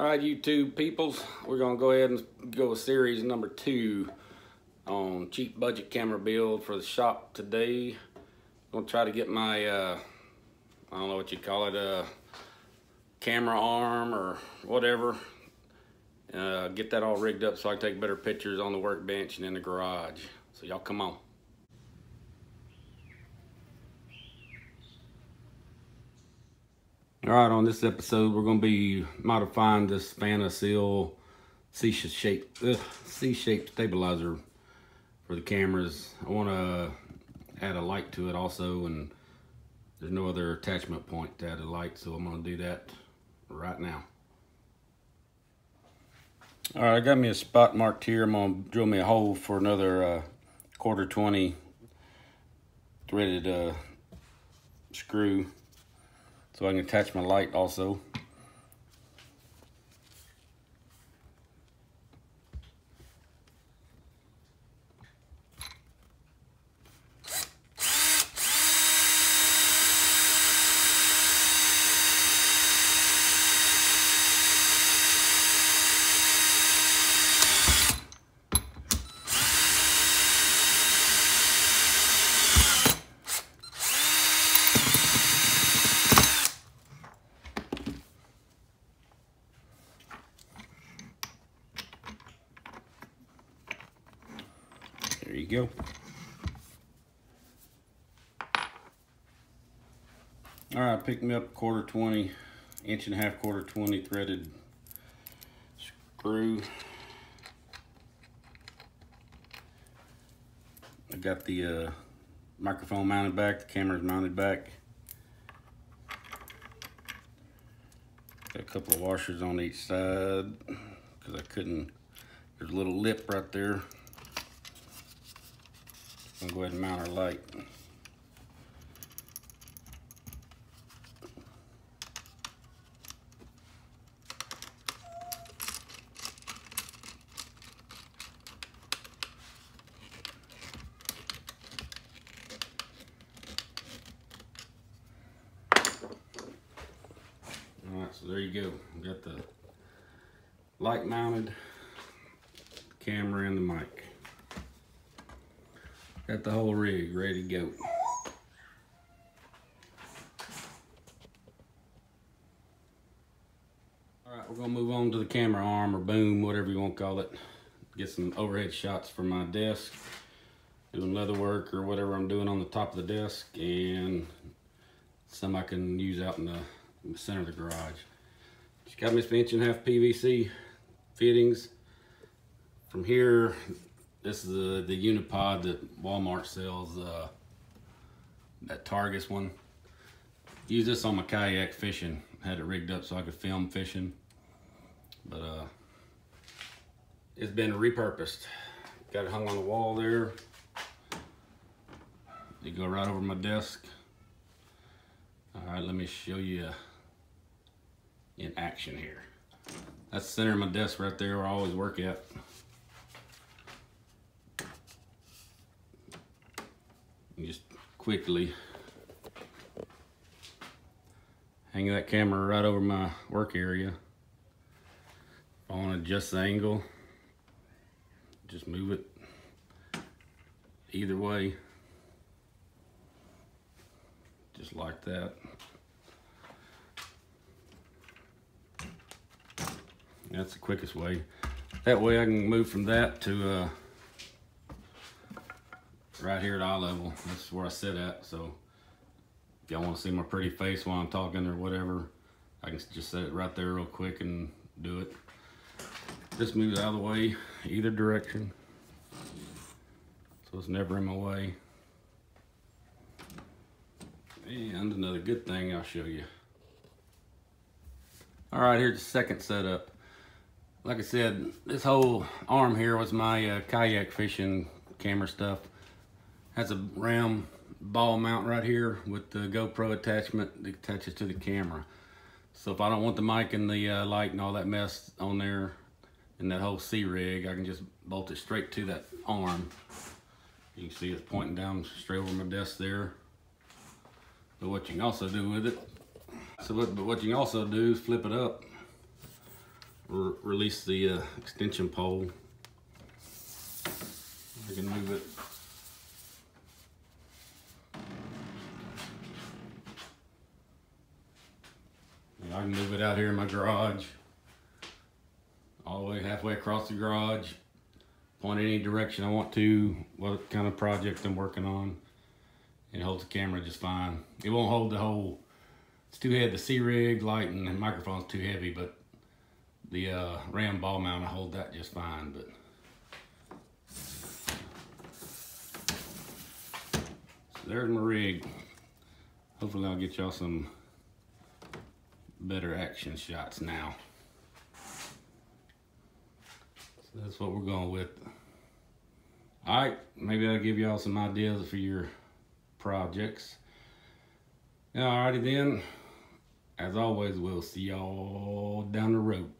All right, YouTube peoples, we're gonna go ahead and go with series number two on cheap budget camera build for the shop today. I'm gonna try to get my, uh, I don't know what you call it, uh, camera arm or whatever. Uh, get that all rigged up so I can take better pictures on the workbench and in the garage. So y'all come on. All right, on this episode, we're going to be modifying this Vanasil C-shaped C-shaped stabilizer for the cameras. I want to add a light to it also, and there's no other attachment point to add a light, so I'm going to do that right now. All right, I got me a spot marked here. I'm going to drill me a hole for another uh, quarter 20 threaded uh, screw so I can attach my light also. There you go. All right, pick me up quarter 20, inch and a half, quarter 20 threaded screw. I got the uh, microphone mounted back, the camera's mounted back. Got a couple of washers on each side because I couldn't, there's a little lip right there. I'm go ahead and mount our light. All right, so there you go. We got the light mounted, camera and the mic. Got the whole rig ready to go. All right, we're gonna move on to the camera arm or boom, whatever you want to call it. Get some overhead shots for my desk, doing leather work or whatever I'm doing on the top of the desk, and some I can use out in the, in the center of the garage. Just got me some inch and a half PVC fittings. From here, this is the, the Unipod that Walmart sells, uh, that Targus one. Use this on my kayak fishing. Had it rigged up so I could film fishing. But uh, it's been repurposed. Got it hung on the wall there. They go right over my desk. All right, let me show you in action here. That's the center of my desk right there where I always work at. Just quickly hang that camera right over my work area. If I want to adjust the angle, just move it either way, just like that. That's the quickest way. That way I can move from that to uh, right here at eye level. That's where I sit at. So if y'all want to see my pretty face while I'm talking or whatever, I can just set it right there real quick and do it. This moves out of the way either direction. So it's never in my way. And another good thing I'll show you. All right, here's the second setup. Like I said, this whole arm here was my uh, kayak fishing camera stuff has a RAM ball mount right here with the GoPro attachment that attaches to the camera. So if I don't want the mic and the uh, light and all that mess on there and that whole C-rig, I can just bolt it straight to that arm. You can see it's pointing down straight over my desk there. But what you can also do with it, so what, but what you can also do is flip it up re release the uh, extension pole. You can move it. I can move it out here in my garage. All the way halfway across the garage. Point any direction I want to, what kind of project I'm working on. It holds the camera just fine. It won't hold the whole, it's too heavy. The C-Rig light and the microphone's too heavy, but the uh, RAM ball mount, I hold that just fine, but. So there's my rig. Hopefully I'll get y'all some better action shots now. So that's what we're going with. All right, maybe I'll give y'all some ideas for your projects. Alrighty then, as always, we'll see y'all down the road.